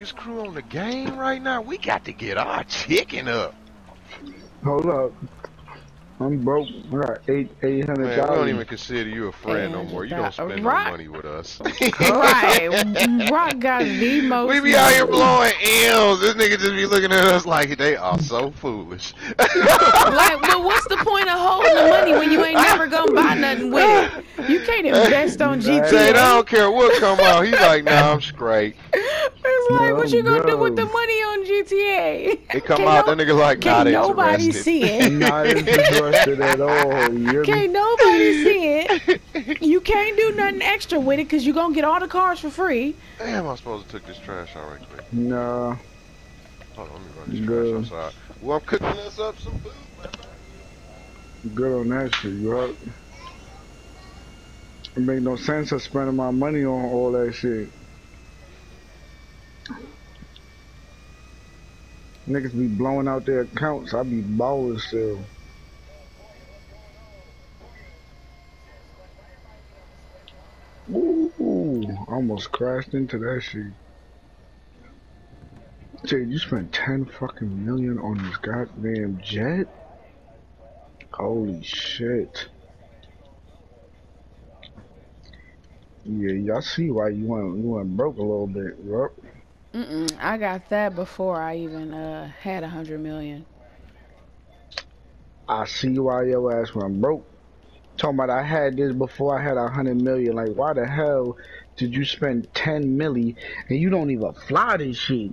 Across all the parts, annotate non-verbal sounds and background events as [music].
This crew on the game right now. We got to get our chicken up. Hold up. I'm broke. I got eight eight hundred Man, we don't even consider you a friend no more. You don't spend Right. no money with us. [laughs] right. Rock got the [laughs] most. We be out here blowing M's. This nigga just be looking at us like they are so foolish. Like, [laughs] but what's the point of holding the money when you ain't never gonna buy nothing with it? You can't invest on Say, I don't care what come out. He's like, nah, I'm straight. It's like, what you gonna do with the money on GTA? It come Can't out, no- that nigga like, Can't not nobody see it. Not interested at all. You hear me? Can't nobody see it. You can't do nothing extra with it because you're gonna get all the cars for free. Damn, I supposed to took this trash out right quick. No. Hold on, let me run this Good. trash outside. Well, I'm cooking us up some food. Good on that shit, bro. It make no sense of spending my money on all that shit. Niggas be blowing out their accounts. I be balling still. Ooh, almost crashed into that shit. Dude, you spent 10 fucking million on this goddamn jet? Holy shit. Yeah, y'all see why you went you went broke a little bit, yup. Mm-mm, I got that before I even uh, had a hundred million. I see why your ass went broke. Talking about I had this before I had a hundred million. Like why the hell did you spend ten milli and you don't even fly this shit?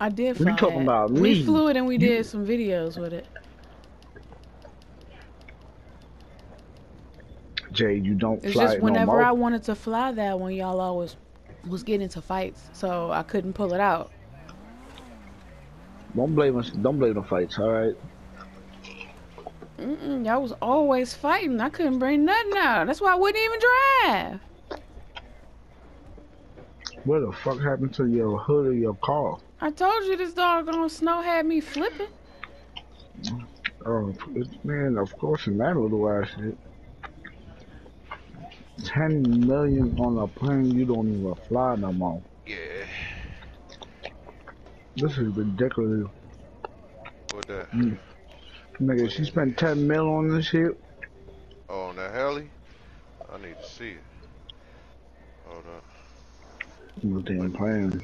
I did. You talking it. about, me? We flew it and we You- did some videos with it. Jay, you don't It's fly just it no whenever more. I wanted to fly that one, y'all always was getting into fights, so I couldn't pull it out. Don't blame us. Don't blame the fights. All right. Mm-mm, y'all was always fighting. I couldn't bring nothing out. That's why I wouldn't even drive. What the fuck happened to your hood of your car? I told you this doggone snow had me flipping. Oh, man, of course, in that little ass shit. 10 million on a plane you don't even fly no more. Yeah. This is ridiculous. What that? Mm. Nigga, she spent 10 mil on this shit. Oh, on that heli? I need to see it. Hold up. No damn plane.